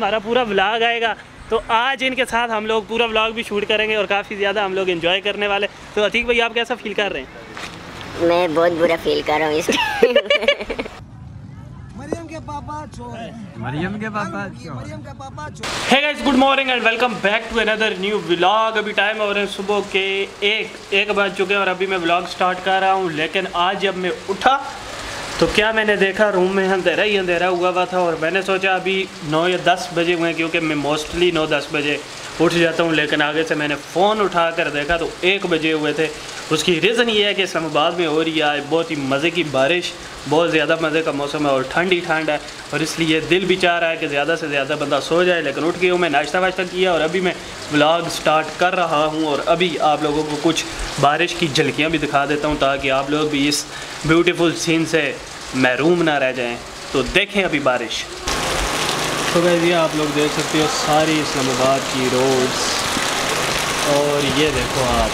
हमारा पूरा व्लॉग आएगा। तो आज इनके साथ हम लोग पूरा व्लॉग भी शूट करेंगे और काफ़ी ज़्यादा हम लोग एंजॉय करने वाले तो अतीक भाई आप कैसा फील कर रहे हैं? मैं बहुत बुरा फील कर रहा हूँ मरियम के पापा चोर मरियम के पापा मरियम के पापा चोर। है guys good morning and welcome back to another new vlog अभी टाइम हो रहे हैं सुबह के एक एक बज चुके हैं और अभी मैं व्लॉग स्टार्ट कर रहा हूँ। लेकिन आज जब मैं उठा तो क्या मैंने देखा? रूम में अंधेरा ही अंधेरा हुआ हुआ था और मैंने सोचा अभी नौ या दस बजे हुए हैं, क्योंकि मैं मोस्टली नौ दस बजे उठ जाता हूँ, लेकिन आगे से मैंने फ़ोन उठा कर देखा तो एक बजे हुए थे। उसकी रीज़न ये है कि इस्लामाबाद में हो रही है बहुत ही मज़े की बारिश, बहुत ज़्यादा मज़े का मौसम है और ठंड ही ठंड है। और इसलिए दिल भी चाह रहा है कि ज़्यादा से ज़्यादा बंदा सो जाए, लेकिन उठ गया हूँ मैं नाश्ता वाश्ता किया और अभी मैं व्लॉग स्टार्ट कर रहा हूँ और अभी आप लोगों को कुछ बारिश की झलकियाँ भी दिखा देता हूँ ताकि आप लोग भी इस ब्यूटीफुल सीन से महरूम ना रह जाएँ तो देखें अभी बारिश। तो गैस ये आप लोग देख सकते हो सारी इस्लामाबाद की रोड्स और ये देखो आप।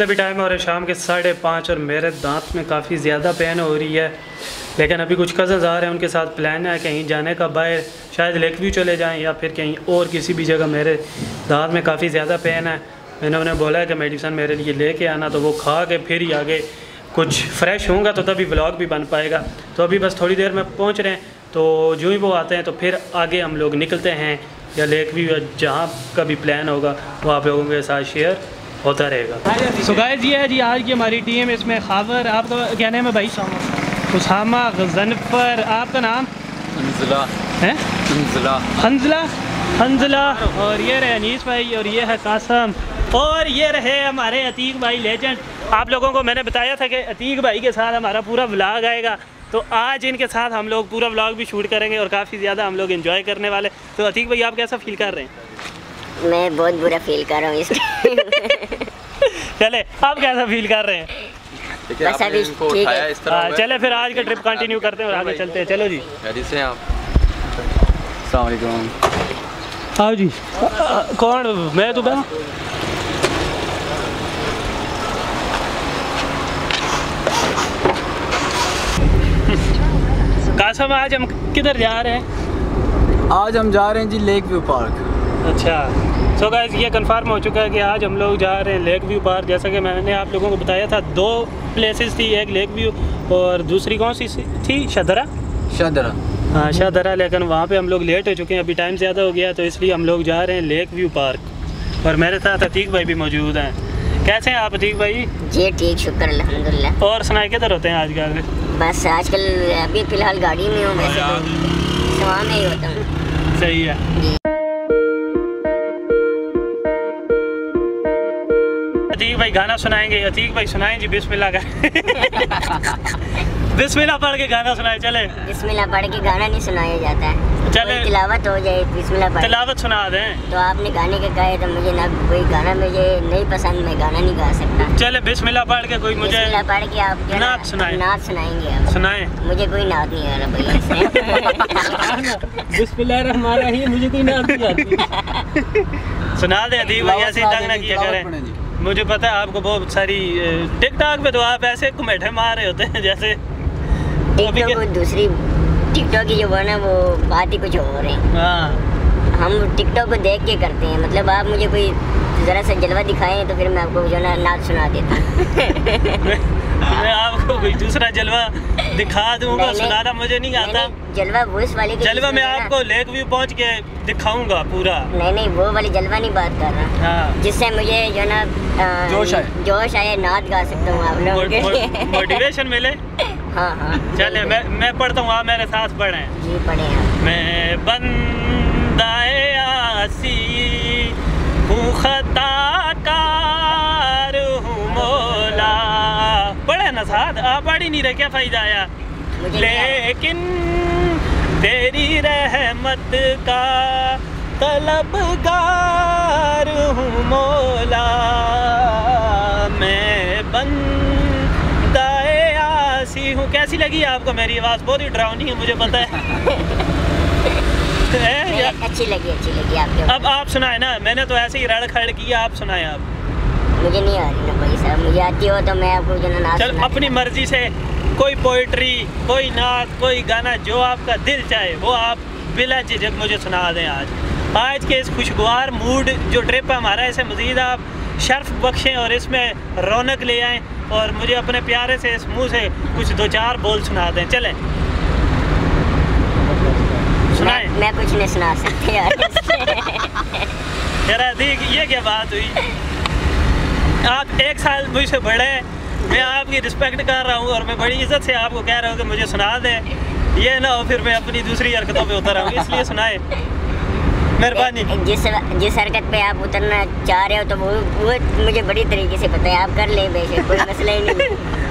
अभी टाइम हो रहा है शाम के साढ़े पाँच और मेरे दांत में काफ़ी ज़्यादा पेन हो रही है। लेकिन अभी कुछ कज़न्स आ रहे हैं, उनके साथ प्लान है कहीं जाने का बाहर शायद लेक व्यू चले जाएँ या फिर कहीं और किसी भी जगह मेरे दांत में काफ़ी ज़्यादा पेन है। मैंने उन्हें बोला है कि मेडिसन मेरे लिए लेके आना तो वो खा के फिर ही आगे कुछ फ्रेश होऊँगा तो तभी ब्लॉग भी बन पाएगा। तो अभी बस थोड़ी देर में पहुँच रहे हैं तो जो ही वो आते हैं तो फिर आगे हम लोग निकलते हैं या लेक या जहाँ का भी प्लान होगा वो आप लोगों के साथ शेयर होता रहेगा। सो गाइस ये है जी आज की हमारी टीम इसमें खावर आपका क्या नाम है भाई? उसामा। गजनफर आपका नाम? हंजला है? हंजला हंजला हंजला और ये रहे अनीस भाई और ये है कासम। और ये रहे हमारे अतीक भाई लेजेंड आप लोगों को मैंने बताया था कि अतीक भाई के साथ हमारा पूरा व्लॉग आएगा। तो आज इनके साथ हम लोग पूरा व्लॉग भी शूट करेंगे और काफ़ी ज़्यादा हम लोग एंजॉय करने वाले तो अतीक भाई आप कैसा फील कर रहे हैं? मैं बहुत बुरा फील कर रहा हूँ इस चले आप कैसा फील कर रहे हैं? बस अभी ठीक है। इस तरह हाँ, हुआ है। चले फिर आज का ट्रिप कंटिन्यू करते हैं और आगे चलते हैं। चलो जी। से आप? अस्सलाम आओ जी। कौन? मैं तो कासम आज हम किधर जा रहे हैं? आज हम जा रहे हैं जी लेक व्यू पार्क अच्छा। सो so गाइस ये कंफर्म हो चुका है कि आज हम लोग जा रहे हैं लेक व्यू पार्क जैसा कि मैंने आप लोगों को बताया था दो प्लेसेस थी एक लेक व्यू और दूसरी कौन सी थी? शदरा शदरा हाँ शाहदरा लेकिन वहाँ पे हम लोग लेट हो चुके हैं। अभी टाइम ज़्यादा हो गया तो इसलिए हम लोग जा रहे हैं लेक व्यू पार्क और मेरे साथ अतीक भाई भी मौजूद हैं। कैसे हैं आप अतीक भाई? जी ठीक शुक्र अल्हम्दुलिल्लाह और सुनाए किधर होते हैं आज आजकल? बस आजकल अभी फ़िलहाल गाड़ी में हूँ वैसे तो सुबह में ही होता हूँ। सही है। भाई गाना सुनाएँगे अतीक भाई सुनाए जी बिस्मिल्लाह का बिस्मिल्लाह पढ़ के गाना सुनाए चले। बिस्मिल्लाह पढ़ के गाना नहीं सुनाया जाता। है चले। तिलावत हो जाए बिस्मिल्लाह पढ़। तिलावत सुना दें। तो आपने गाने के गाए तो मुझे ना कोई गाना मुझे नहीं पसंद मैं गाना नहीं गा सकता। चले बिस्मिल्लाह पढ़ के कोई मुझे बिस्मिल्लाह पढ़ के आप नात सुनाएँ। नात सुनाएँगे आप। सुनाएँ। मुझे कोई नात नहीं आ रहा भैया। बिस्मिल्लाह मुझे कोई नाम नहीं आती। सुना दे अदीब ऐसे ही तंग ना किया करें। मुझे पता है आपको बहुत सारी टिकटॉक पे तो आप ऐसे कमेंट मार रहे होते हैं जैसे के- दूसरी टिकटॉक की जो ना वो बात ही कुछ हो है। हैं। हम टिकटॉक को देख के करते हैं मतलब आप मुझे कोई ज़रा सा जलवा दिखाएँ तो फिर मैं आपको जो ना नाच सुना देता हूँ। मैं आपको कोई दूसरा जलवा दिखा दूँगा। सुनाना मुझे नहीं आता। जलवा वो इस वाले के जलवा मैं आपको लेक व्यू पहुँच के दिखाऊँगा पूरा। नहीं नहीं वो वाली जलवा नहीं बात कर रहा। हाँ। जिससे मुझे जो ना जोश आए। जोश आए नाच गा सकता हूँ आप लोगों के। मोटिवेशन मिले? हाँ हाँ। चले मैं मैं पढ़ता हूँ आप मेरे साथ पढ़ें। जी पढ़े मैं बंदाए आसी हूँ खताकार पढ़े ना साथ आप नहीं रहे क्या फ़ायदा आया। लेकिन तेरी रहमत का तलबगार हूँ मौला। मैं बंदाए आसी हूँ। कैसी लगी आपको मेरी आवाज़? बहुत ही डरावनी है मुझे पता है। अच्छी लगी अच्छी लगी आपके अब आप सुनाए ना मैंने तो ऐसे ही रड़ खड़ किया आप सुनाए आप। मुझे नहीं आ रही ना भाई साहब मुझे आती हो तो मैं आपको जो ना चल अपनी मर्ज़ी से कोई पोइट्री कोई नाच कोई गाना जो आपका दिल चाहे वो आप बिला झिझक मुझे सुना दें आज। आज के इस खुशगवार मूड जो ट्रिप है हमारा इसे मज़ीद आप शर्फ बख्शें और इसमें रौनक ले आएँ और मुझे अपने प्यारे से इस मुँह से कुछ दो चार बोल सुना दें। चलें। सुनाएँ। मैं, मैं कुछ नहीं सुना सकती यार। ये क्या बात हुई? आप एक साल मुझसे बड़े हैं। मैं आपकी रिस्पेक्ट कर रहा हूँ और मैं बड़ी इज़्ज़त से आपको कह रहा हूँ कि मुझे सुना दें। ये ना हो फिर मैं अपनी दूसरी हरकतों पे उतर आऊँ इसलिए सुनाए। मेहरबानी। जिस जिस हरकत पे आप उतरना चाह रहे हो तो वो वो मुझे बड़ी तरीके से पता है। आप कर ले बेशक कोई मसला ही नहीं।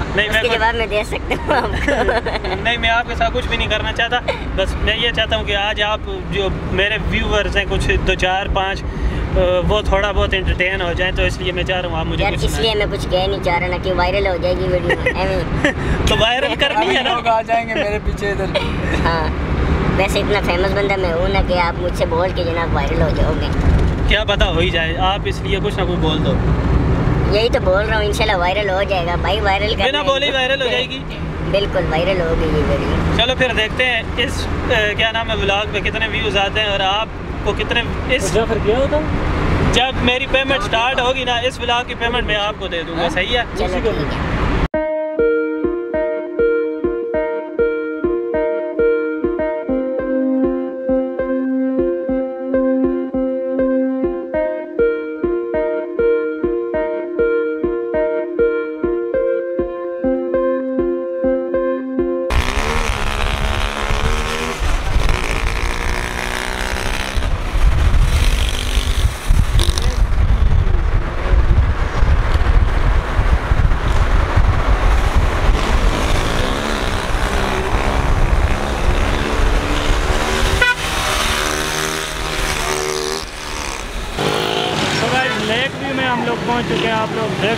नहीं मैं जवाब मैं दे सकता हूँ नहीं मैं आपके साथ कुछ भी नहीं करना चाहता। बस मैं ये चाहता हूँ कि आज आप जो मेरे व्यूवर्स हैं कुछ दो चार पाँच वो थोड़ा बहुत एंटरटेन हो जाए तो इसलिए मैं चाह रहा हूँ आप मुझे कुछ इसलिए मैं कुछ कह नहीं चाह रहा ना कि वायरल हो जाएगी वीडियो तो वायरल करनी है लोग आ जाएँगे मेरे पीछे इधर। हाँ वैसे इतना फ़ेमस बंदा मैं हूँ ना कि आप मुझसे बोल के जनाब वायरल हो जाओगे। क्या पता हो ही जाए आप इसलिए कुछ ना कुछ बोल दो। यही तो बोल रहा हूँ इंशाल्लाह वायरल हो जाएगा। भाई वायरल बिना बोले वायरल हो जाएगी। बिल्कुल वायरल ये वीडियो चलो फिर देखते हैं इस क्या नाम है ब्लॉग पे कितने व्यूज़ आते हैं और आपको कितने इस फिर गया होता? जब मेरी पेमेंट स्टार्ट होगी ना इस ब्लॉग की पेमेंट मैं आपको दे दूँगा सही है?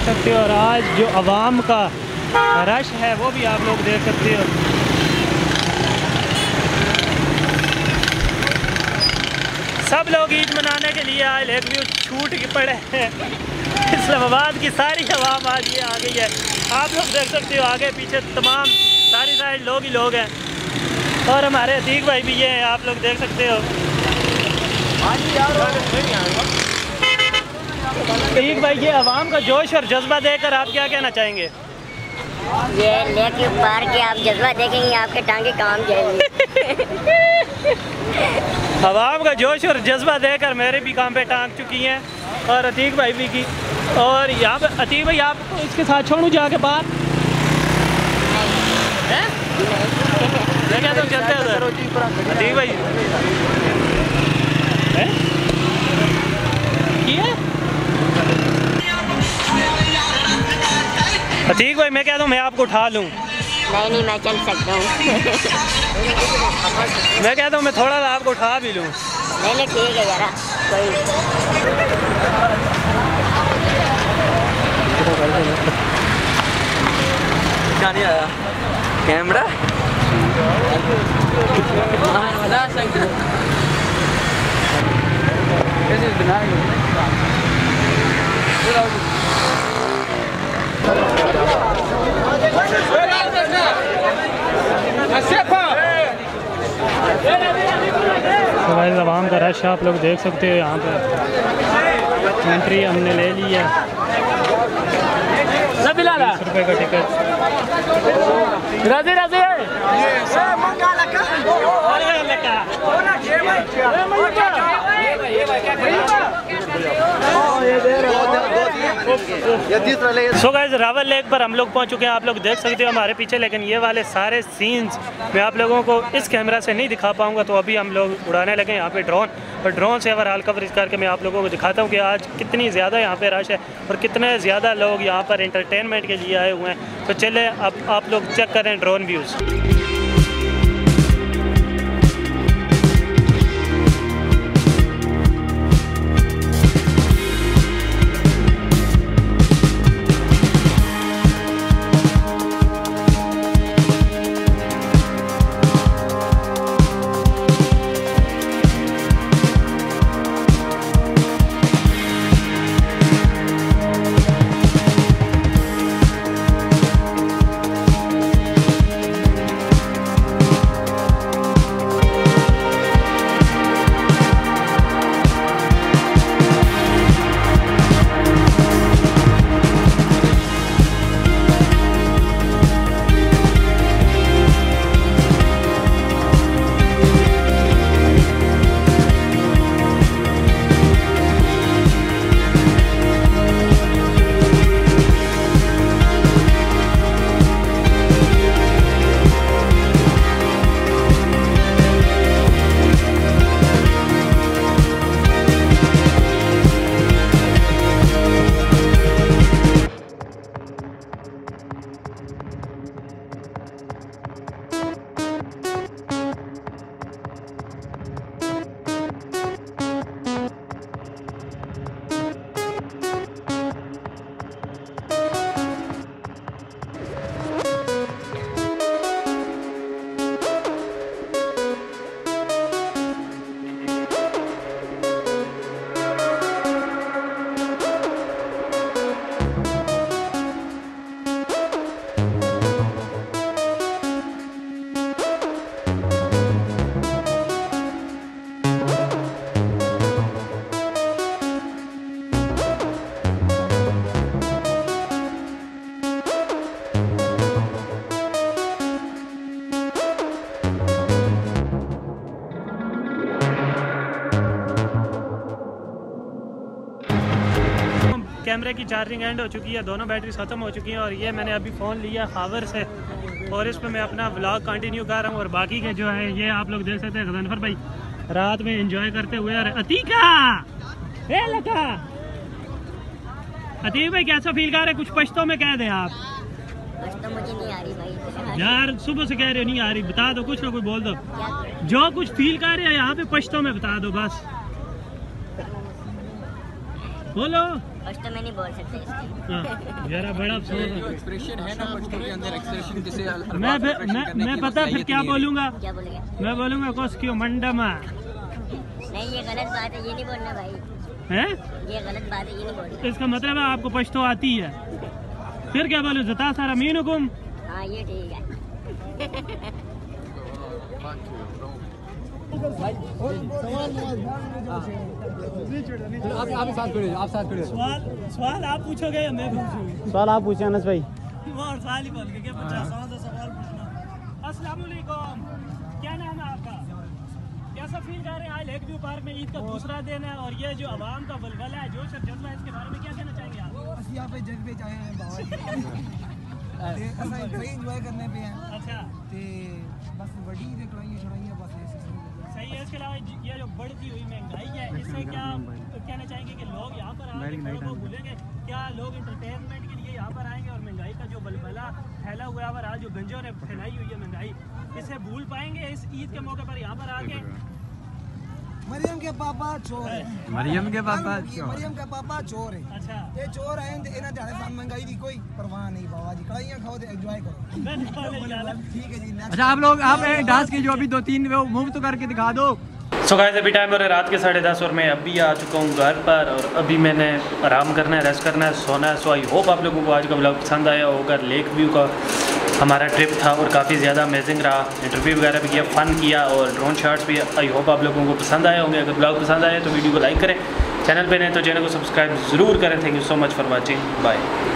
देख सकते हो, और आज जो आवाम का रश है, वो भी आप लोग देख सकते हो। सब लोग ईद मनाने के लिए आए लेक व्यू छूट के पड़े हैं। इस्लामाबाद की सारी आवाम आज ये आ गई है। आप लोग देख सकते हो, आगे पीछे तमाम सारी साइड लोग ही लोग हैं। और हमारे अतीक भाई भी ये हैं, आप लोग देख सकते हो। ठीक भाई ये आवाम का जोश और जज्बा देखकर आप क्या कहना चाहेंगे? ये लेके पार के आप जज्बा देखेंगे आपके टांगे काम जाएँगे। आवाम का जोश और जज्बा देखकर मेरे भी काम पे टांग चुकी हैं और अतीक भाई भी की। और यहाँ पे अतीक भाई आपको इसके साथ छोड़ूँ जाके बाहर? चलते हैं अतीक भाई। हैं? अतीक भाई मैं कहता हूँ मैं आपको उठा लूँ। नहीं नहीं मैं चल सकता हूँ। मैं कहता हूँ मैं थोड़ा सा आपको उठा भी लूँ। नहीं नहीं ठीक है यार कोई क्या नहीं आया? कैमरा? तो भाई आवाम का रश आप लोग देख सकते हो यहाँ पर एंट्री हमने ले ली है बीस रुपये का टिकट राज़ी राज़ी सो गाइस रावल लेक पर हम लोग पहुँच चुके हैं। आप लोग देख सकते हो हमारे पीछे, लेकिन ये वाले सारे सीन्स मैं आप लोगों को इस कैमरा से नहीं दिखा पाऊँगा तो अभी हम लोग उड़ाने लगे यहाँ पे ड्रोन और ड्रोन से ओवरऑल कवरेज करके मैं आप लोगों को दिखाता हूँ कि आज कितनी ज़्यादा यहाँ पे रश है और कितने ज़्यादा लोग यहाँ पर इंटरटेनमेंट के लिए आए हुए हैं। तो चले, अब आप लोग चेक करें ड्रोन व्यूज़ कैमरे की चार्जिंग एंड हो चुकी है दोनों बैटरीज ख़त्म हो चुकी हैं और ये मैंने अभी फ़ोन लिया खावर से और इस पर मैं अपना व्लॉग कंटिन्यू कर रहा हूँ और बाकी के जो है ये आप लोग देख सकते हैं गजनफर भाई। रात में एंजॉय करते हुए और अतीका! ए लता! अतीक भाई कैसा फील कर रहे कुछ पश्तों में कह दें आप। तो मुझे नहीं आ रही भाई यार सुबह से कह रहे हो नहीं आ रही। बता दो कुछ ना कुछ बोल दो। जो कुछ फील कर रहे हो यहाँ पे पश्तों में बता दो बस। बोलो। तो मैं नहीं बोल सकते इसकी। हाँ, बड़ा अफसोस है एक्सप्रेशन है ना के अंदर एक्सप्रेशन जिसे मैं मैं मैं पता फिर क्या बोलूँगा? क्या बोलेगा? मैं बोलूँगा कोस क्यों? मंडमा नहीं ये गलत बात है ये नहीं बोलना भाई। है? ये गलत बात है ये नहीं बोलना। इसका मतलब है आपको पश्तो आती है। फिर क्या बोलूँ? जता सारा मीन हुकुम। हाँ ये ठीक है। सवाल आप पूछोगे या मैं पूछूँगी सवाल आप पूछे अनस भाई। सवाल ही बोल के क्या तो सवाल क्या नाम है आपका? कैसा फील कर रहे हैं? आज एक व्यू पार्क में ईद का दूसरा दिन है और ये जो आवाम का बलगल है जोश और जज्बा इसके बारे में क्या कहना चाहेंगे आप? यहाँ पे जज्बे चाहे हैं बाबा इंजॉय करने पे हैं। अच्छा। बस सही है इसके अलावा ये जो बढ़ती हुई महँगाई है इससे क्या कहना चाहेंगे कि लोग यहाँ पर आएँगे बहुत भूलेंगे क्या लोग इंटरटेनमेंट के लिए यहाँ पर आएँगे और महँगाई का जो बलबला फैला हुआ है और आज जो गंजों ने फैलाई हुई है महँगाई इसे भूल पाएँगे इस ईद के मौके पर यहाँ पर आके? मरियम के पापा चोर है। मरियम के पापा मरियम के पापा चोर है। अच्छा। ये चोर आए है इन्हें ध्यान साथ महँगाई की कोई परवाह नहीं बाबा जी। कड़ाइया खाओ तो एंजॉय करो। ठीक है जी अच्छा आप लोग आप डांस की जो अभी दो तीन वो मूव तो करके दिखा दो। सो गाइस अभी टाइम हो रहा है रात के साढ़े दस और मैं अभी आ चुका हूँ घर पर और अभी मैंने आराम करना है रेस्ट करना है, सोना है। सो आई होप आप लोगों को आज का ब्लॉग पसंद आया होगा लेक व्यू का हमारा ट्रिप था और काफ़ी ज़्यादा अमेजिंग रहा। इंटरव्यू वगैरह भी किया फ़न किया और ड्रोन शॉट्स भी आई होप आप लोगों को पसंद आए होंगे। अगर ब्लॉग पसंद आए तो वीडियो को लाइक करें चैनल पर नहीं तो चैनल को सब्सक्राइब ज़रूर करें। Thank you so much for watching bye